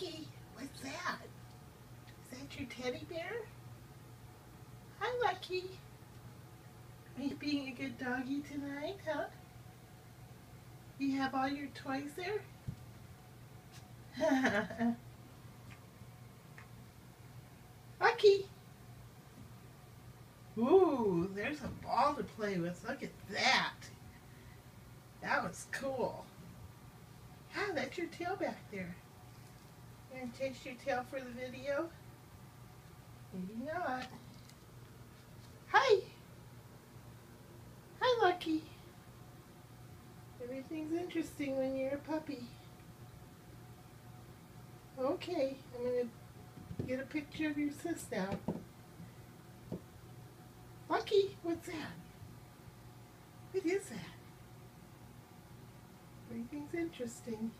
Lucky, what's that? Is that your teddy bear? Hi, Lucky. Are you being a good doggy tonight, huh? You have all your toys there? Lucky. Ooh, there's a ball to play with. Look at that. That was cool. Ah, that's your tail back there. Taste your tail for the video? Maybe not. Hi. Hi, Lucky. Everything's interesting when you're a puppy. Okay, I'm gonna get a picture of your sis now. Lucky, what's that? What is that? Everything's interesting.